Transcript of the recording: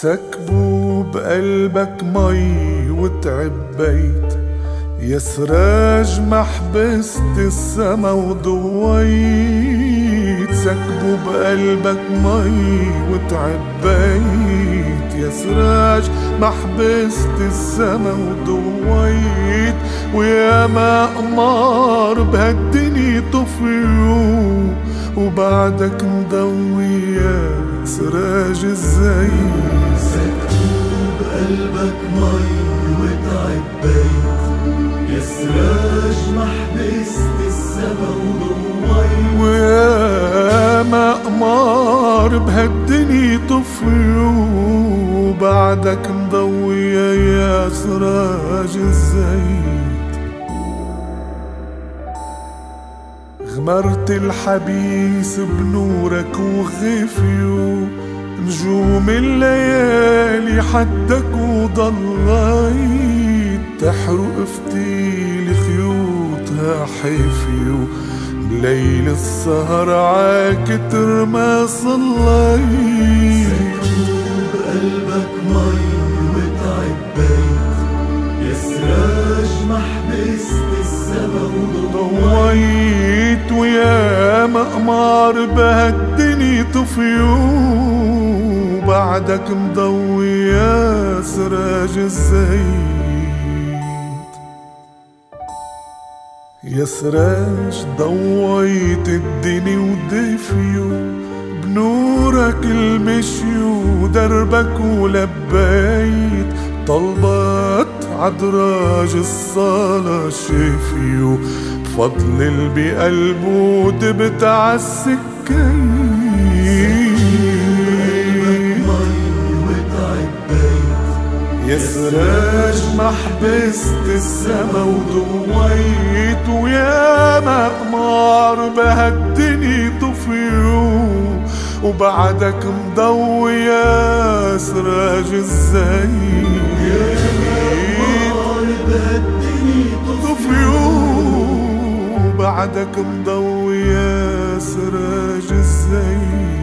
سكبوا بقلبك مي وتعبيت يا سراج ما حبست السما وضويت. سكبوا بقلبك مي وتعبيت يا سراج ما حبست السما وضويت. ويا ما قمار بهالدنيا طفيوا وبعدك مضوي يا سراج الزين. سكتوا بقلبك مي وتعبيت يا سراج محبست السما وضويت ويا ما قمار بهالدنيا طفيوا وبعدك مضوي يا سراج الزيت. غمرت الحبيس بنورك وخفيوا نجوم الليالي حدك وضليت تحرق فتيل خيوطها حفيو بليل السهر عاكتر ما صليت. بقلبك مي بهالدنيا طفيو بعدك مضوي يا سراج الزيت يا سراج ضويت الدنيا ودفيو بنورك المشي ودربك ولبيت طلبات عدراج الصلاة شفيو. بفضل اللي بقلبه دبت وتعبيت يا سراج ما حبست السما وضويت ويا مقمار بهالدنيا طفيو وبعدك مضوي يا سراج الزين. نار بهالدنيا طفيو بعدك مضوي يا سراج الزين